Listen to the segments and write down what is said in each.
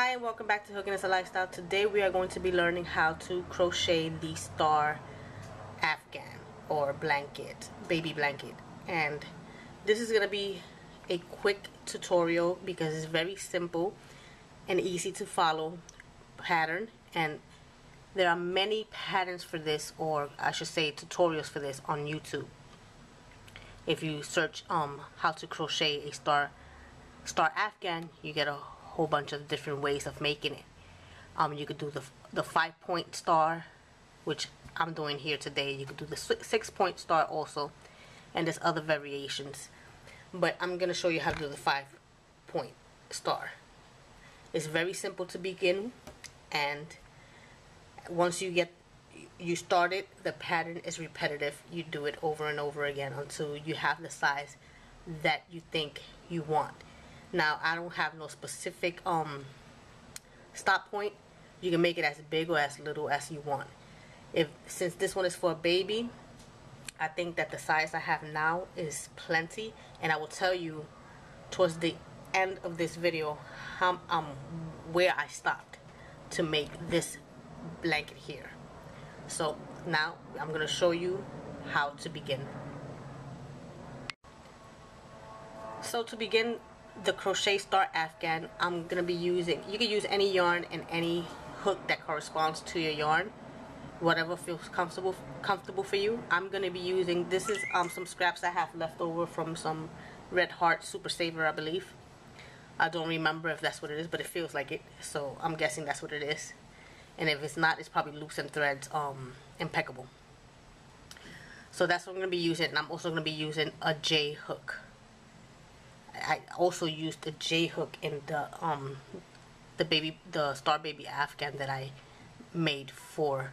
Hi and welcome back to Hooking is a Lifestyle. Today we are going to be learning how to crochet the star afghan or blanket, baby blanket. And this is going to be a quick tutorial because it's very simple and easy to follow pattern and there are many patterns for this or I should say tutorials for this on YouTube. If you search um how to crochet a star star afghan you get a whole bunch of different ways of making it. Um, you could do the, the five point star, which I'm doing here today. You could do the six point star also, and there's other variations. But I'm going to show you how to do the five point star. It's very simple to begin, and once you get you start it, the pattern is repetitive. You do it over and over again until you have the size that you think you want. Now I don't have no specific um stop point. You can make it as big or as little as you want. If since this one is for a baby, I think that the size I have now is plenty and I will tell you towards the end of this video how um where I stopped to make this blanket here. So now I'm going to show you how to begin. So to begin the crochet star afghan I'm gonna be using you can use any yarn and any hook that corresponds to your yarn. Whatever feels comfortable comfortable for you. I'm gonna be using this is um, some scraps I have left over from some red heart super saver I believe. I don't remember if that's what it is but it feels like it so I'm guessing that's what it is. And if it's not it's probably loops and threads um, impeccable. So that's what I'm gonna be using and I'm also gonna be using a J hook I also used a J hook in the um the baby the star baby afghan that I made for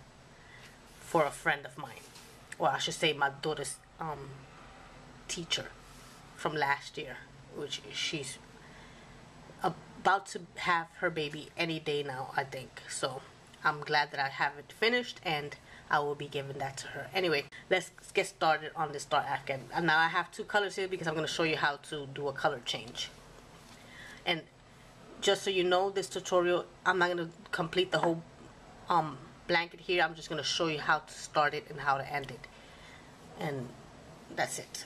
for a friend of mine. Well I should say my daughter's um teacher from last year which she's about to have her baby any day now I think. So I'm glad that I have it finished and I will be giving that to her. Anyway, let's get started on this star afghan. And now I have two colors here because I'm going to show you how to do a color change. And just so you know, this tutorial, I'm not going to complete the whole um, blanket here. I'm just going to show you how to start it and how to end it. And that's it.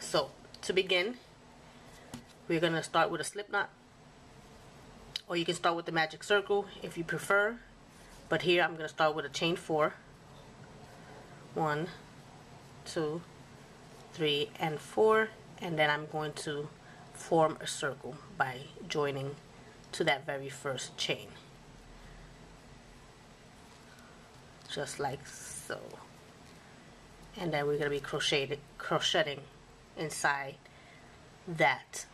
So, to begin, we're going to start with a slip knot. Or you can start with the magic circle if you prefer. But here I'm going to start with a chain 4 one two three and four and then I'm going to form a circle by joining to that very first chain. Just like so. And then we're going to be crocheted crocheting inside that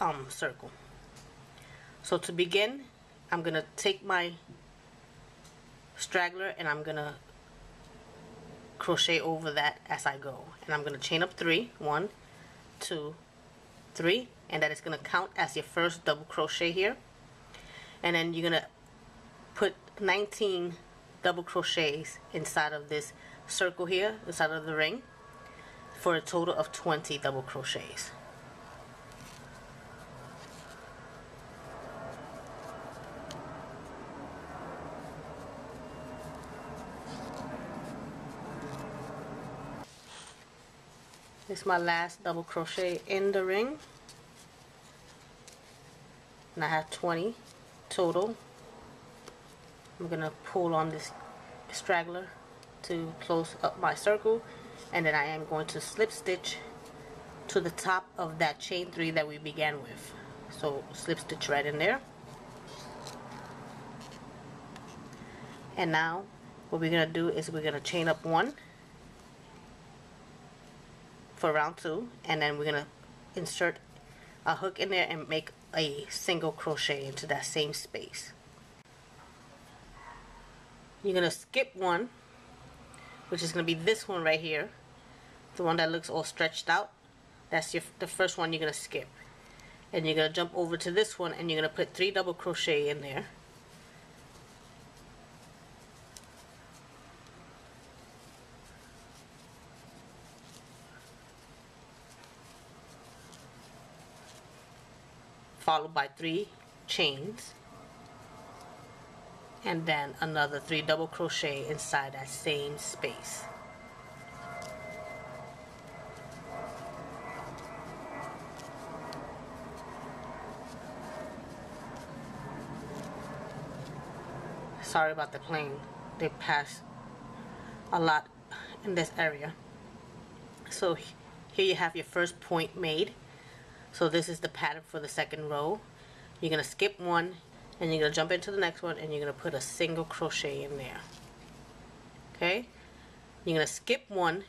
um, circle. So to begin I'm gonna take my straggler and I'm gonna crochet over that as I go. And I'm going to chain up three. One two three. And that is going to count as your first double crochet here. And then you're going to put 19 double crochets inside of this circle here inside of the ring for a total of 20 double crochets is my last double crochet in the ring. And I have 20 total. I'm to pull on this straggler to close up my circle and then I am going to slip stitch to the top of that chain 3 that we began with. So slip stitch right in there. And now what we're to do is we're to chain up one for round two and then we're gonna insert a hook in there and make a single crochet into that same space. You're gonna skip one which is gonna be this one right here the one that looks all stretched out. That's your the first one you're gonna skip. And you're gonna jump over to this one and you're gonna put three double crochet in there followed by three chains. And then another three double crochet inside that same space. Sorry about the plane. They pass a lot in this area. So here you have your first point made so this is the pattern for the second row. You're gonna skip one and you're gonna jump into the next one and you're gonna put a single crochet in there. Okay? You're gonna skip one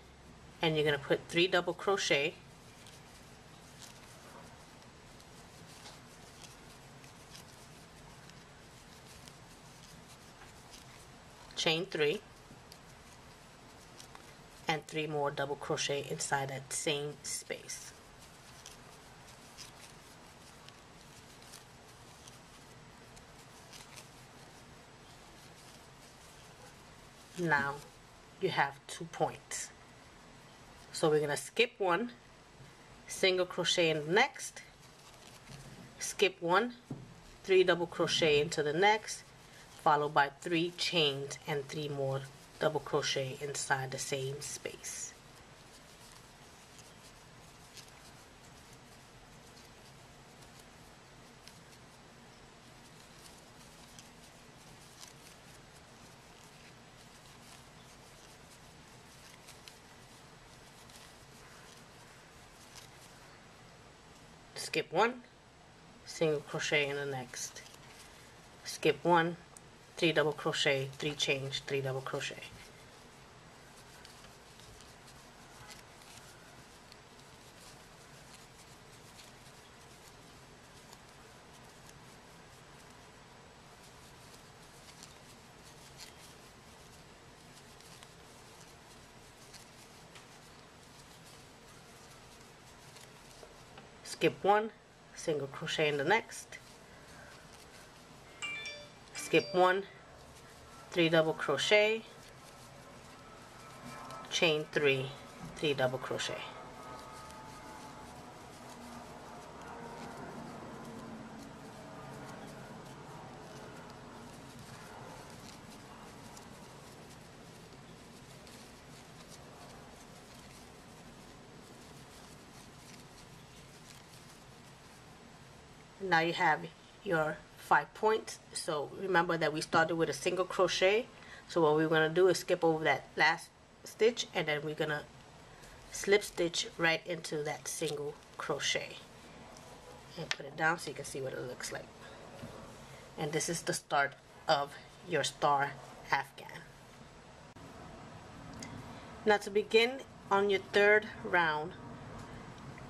and you're gonna put three double crochet. Chain three. And three more double crochet inside that same space now you have two points. So we're gonna skip one single crochet in the next skip one three double crochet into the next followed by three chains and three more double crochet inside the same space skip one single crochet in the next. Skip one three double crochet three change three double crochet skip one single crochet in the next. Skip one three double crochet. Chain three three double crochet now you have your five points. So remember that we started with a single crochet. So what we're going to do is skip over that last stitch and then we're going to slip stitch right into that single crochet. And put it down so you can see what it looks like. And this is the start of your star afghan now to begin on your third round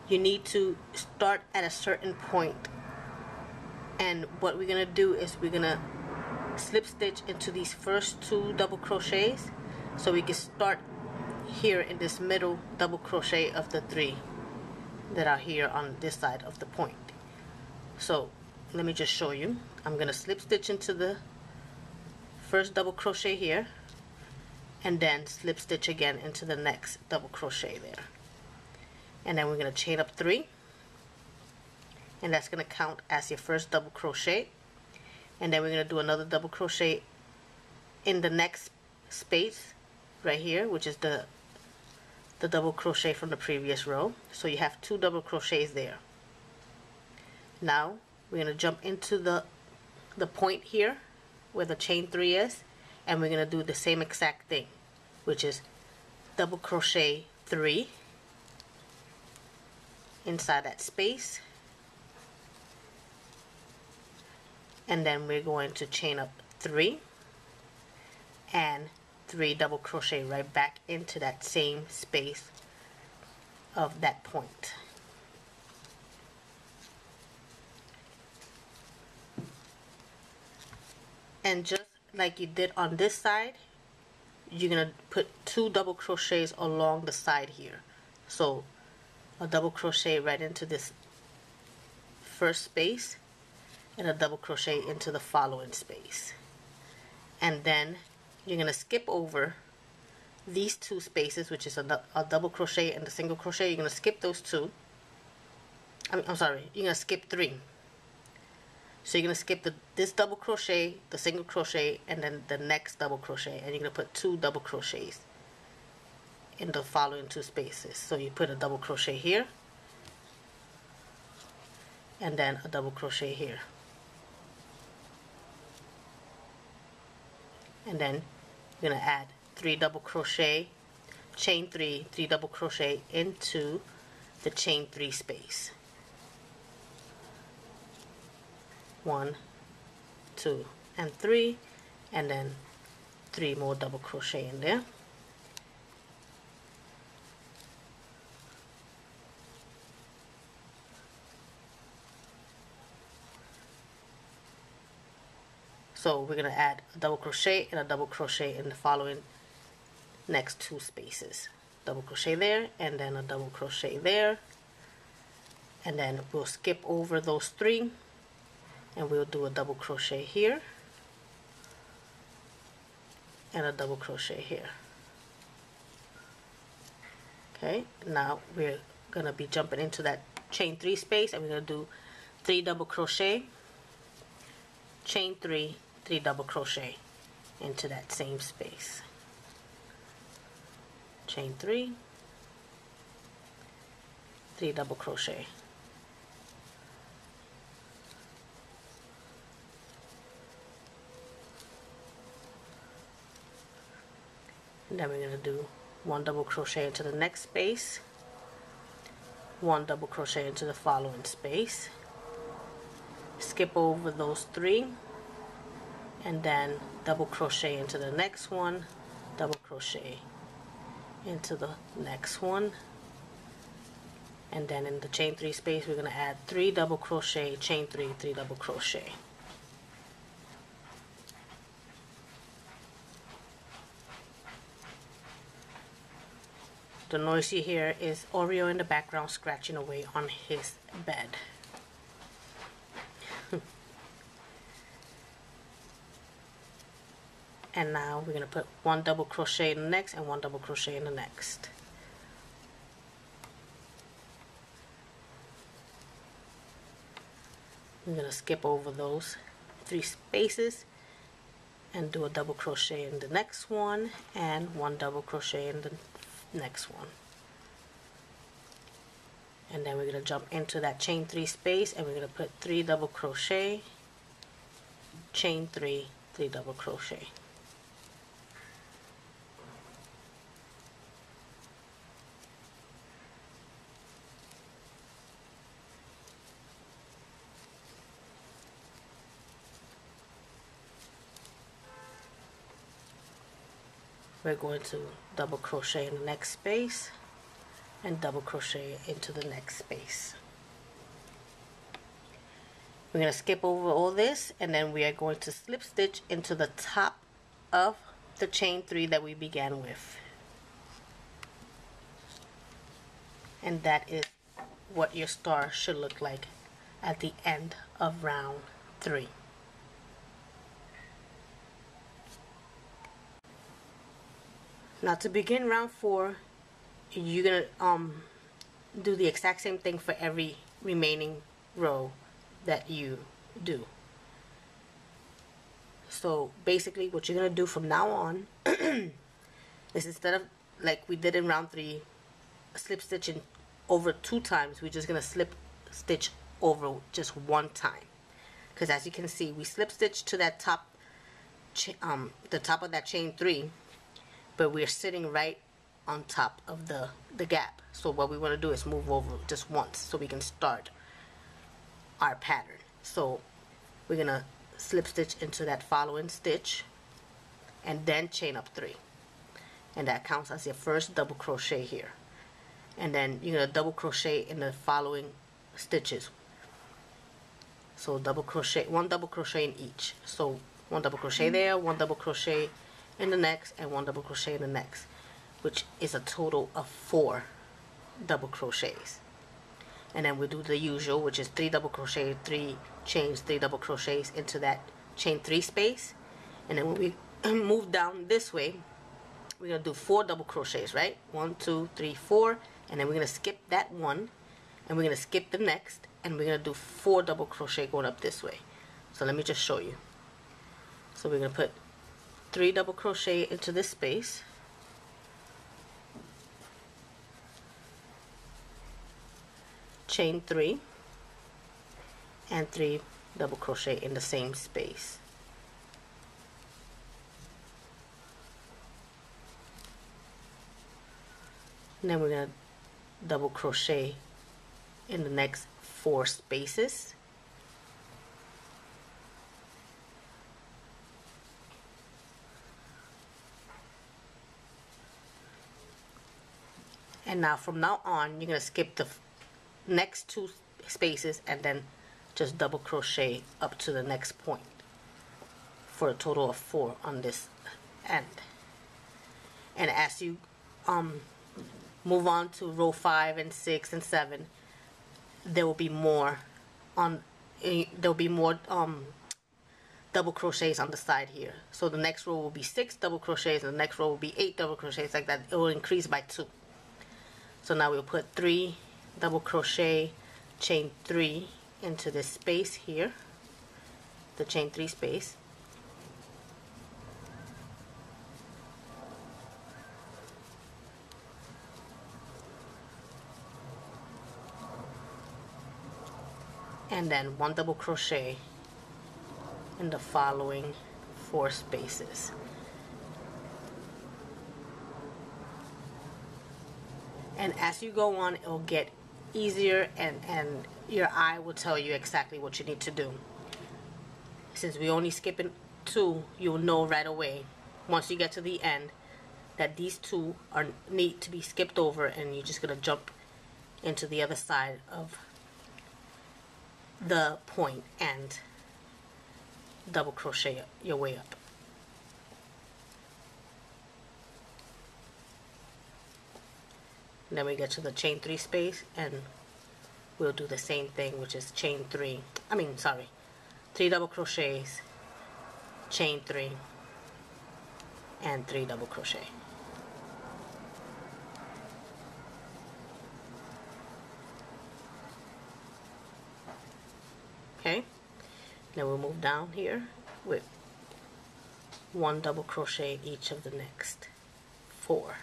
you need to start at a certain point and what we're gonna do is we're gonna slip stitch into these first two double crochets so we can start here in this middle double crochet of the three that are here on this side of the point. So let me just show you. I'm gonna slip stitch into the first double crochet here and then slip stitch again into the next double crochet there. And then we're gonna chain up three and that's going to count as your first double crochet. And then we're going to do another double crochet in the next space right here which is the the double crochet from the previous row. So you have two double crochets there. Now we're going to jump into the the point here where the chain three is and we're going to do the same exact thing which is double crochet three inside that space and then we're going to chain up three and three double crochet right back into that same space of that point. and just like you did on this side you're gonna put two double crochets along the side here so a double crochet right into this first space and a double crochet into the following space. And then you're going to skip over these two spaces which is a, a double crochet and a single crochet. You're going to skip those two. I'm, I'm sorry you're going to skip three. So you're gonna skip the this double crochet the single crochet and then the next double crochet. And you're gonna put two double crochets in the following two spaces. So you put a double crochet here and then a double crochet here and then you're gonna add three double crochet chain three three double crochet into the chain three space. One two and three and then three more double crochet in there so we're going to add a double crochet and a double crochet in the following next two spaces. Double crochet there and then a double crochet there. And then we'll skip over those three and we'll do a double crochet here and a double crochet here. Okay now we're gonna be jumping into that chain three space and we're gonna do three double crochet chain three three double crochet into that same space. Chain three. Three double crochet. And then we're going to do one double crochet into the next space. One double crochet into the following space. Skip over those three and then double crochet into the next one double crochet into the next one and then in the chain three space we're going to add three double crochet chain three three double crochet. The noise you hear is Oreo in the background scratching away on his bed and now we're going to put one double crochet in the next and one double crochet in the next. I'm going to skip over those three spaces and do a double crochet in the next one and one double crochet in the next one. And then we're going to jump into that chain three space and we're going to put three double crochet chain three three double crochet we're going to double crochet in the next space and double crochet into the next space. We're going to skip over all this and then we are going to slip stitch into the top of the chain three that we began with. And that is what your star should look like at the end of round three Now to begin round four, you're gonna um, do the exact same thing for every remaining row that you do. So basically what you're gonna do from now on is instead of like we did in round three, slip stitching over two times, we're just gonna slip stitch over just one time. Because as you can see, we slip stitch to that top, um, the top of that chain three, but we're sitting right on top of the, the gap. So what we want to do is move over just once so we can start our pattern. So we're going to slip stitch into that following stitch and then chain up three. And that counts as your first double crochet here. And then you're going to double crochet in the following stitches. So double crochet, one double crochet in each. So one double crochet mm-hmm. there, one double crochet in the next and one double crochet in the next which is a total of four double crochets. And then we do the usual which is three double crochet three chains three double crochets into that chain three space. And then when we move down this way we're gonna do four double crochets right? One two three four. And then we're gonna skip that one. And we're gonna skip the next. And we're gonna do four double crochet going up this way. So let me just show you. So we're to put three double crochet into this space. Chain three. And three double crochet in the same space. And then we're going to double crochet in the next four spaces and now from now on you're going to skip the next two spaces and then just double crochet up to the next point for a total of four on this end. And as you um, move on to row five and six and seven there will be more on eh, there will be more um, double crochets on the side here. So the next row will be six double crochets and the next row will be eight double crochets like that. It will increase by two so now we'll put three double crochet chain three into this space here the chain three space. And then one double crochet in the following four spaces and as you go on it will get easier and and your eye will tell you exactly what you need to do. Since we only skipping two you'll know right away. Once you get to the end that these two are need to be skipped over and you're just gonna jump into the other side of the point and double crochet your way up And then we get to the chain three space and we'll do the same thing which is chain three I mean sorry three double crochets chain three and three double crochet. Okay then we'll move down here with one double crochet each of the next four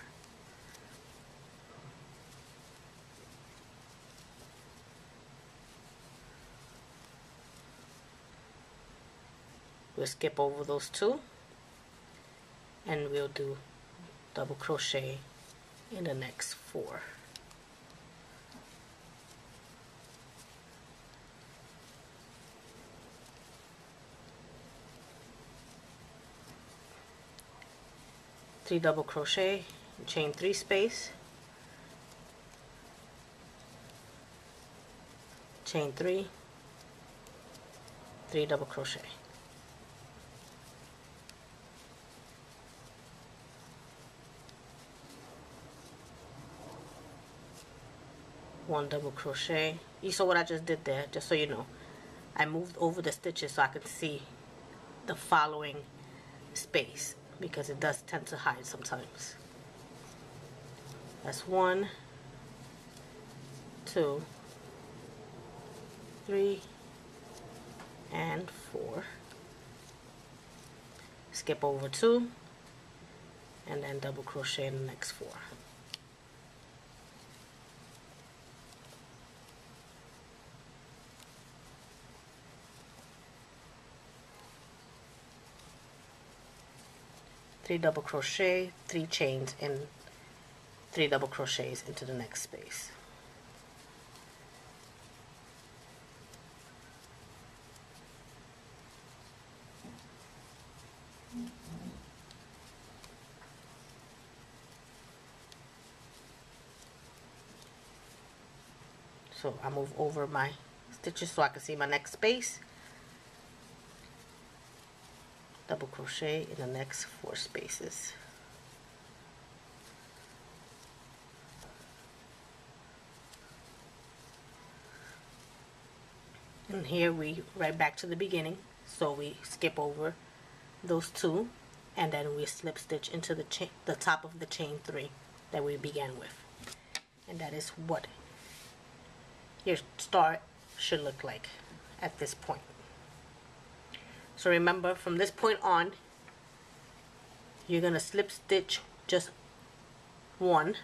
we'll skip over those two. And we'll do double crochet in the next four. Three double crochet chain three space. Chain three. Three double crochet one double crochet. You saw what I just did there just so you know. I moved over the stitches so I could see the following space because it does tend to hide sometimes. That's one two three and four. Skip over two and then double crochet in the next four three double crochet three chains and three double crochets into the next space. So I move over my stitches so I can see my next space double crochet in the next four spaces. And here we right back to the beginning. So we skip over those two and then we slip stitch into the chain the top of the chain three that we began with. And that is what your start should look like at this point so remember from this point on you're gonna slip stitch just one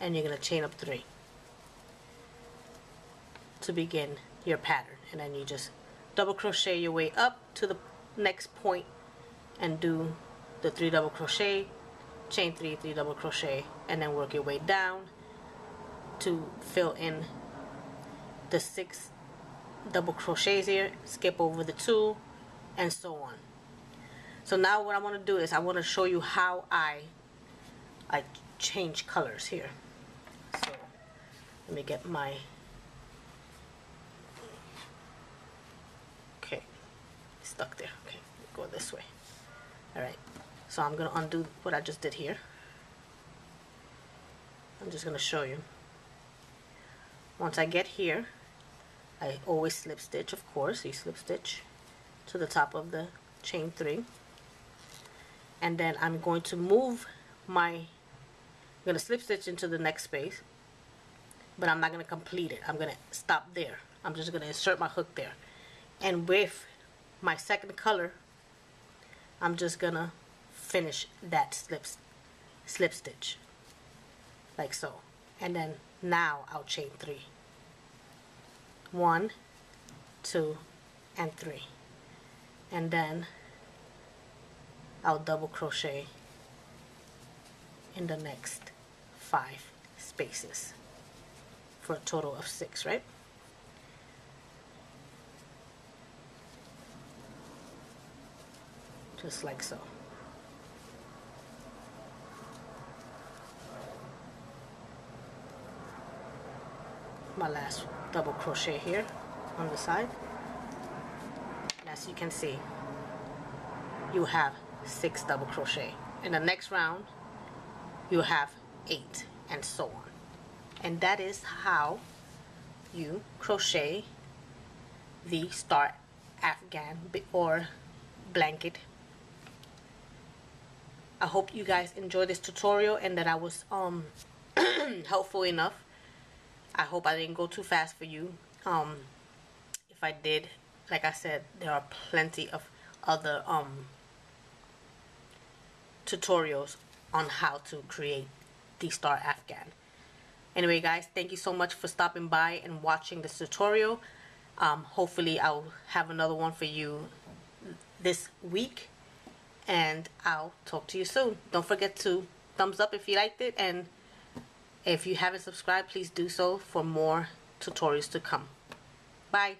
and you're gonna chain up three to begin your pattern. And then you just double crochet your way up to the next point and do the three double crochet chain three three double crochet and then work your way down to fill in the six double crochets here skip over the two and so on. So now what I want to do is I want to show you how I I change colors here. So let me get my okay stuck there okay go this way. Alright so I'm gonna undo what I just did here. I'm just gonna show you. Once I get here I always slip stitch of course. You slip stitch to the top of the chain three. And then I'm going to move my I'm gonna slip stitch into the next space but I'm not gonna complete it. I'm gonna stop there. I'm just gonna insert my hook there. And with my second color I'm just gonna finish that slip slip stitch like so. And then now I'll chain three one two and three. And then I'll double crochet in the next five spaces for a total of six right? Just like so my last double crochet here on the side. And as you can see you have six double crochet. In the next round you have eight and so on. And that is how you crochet the star afghan or blanket. I hope you guys enjoyed this tutorial and that I was um helpful enough I hope I didn't go too fast for you. Um, if I did, like I said, there are plenty of other um, tutorials on how to create the Star Afghan. Anyway, guys, thank you so much for stopping by and watching this tutorial. Um, hopefully, I'll have another one for you this week. And I'll talk to you soon. Don't forget to thumbs up if you liked it and if you haven't subscribed, please do so for more tutorials to come. Bye.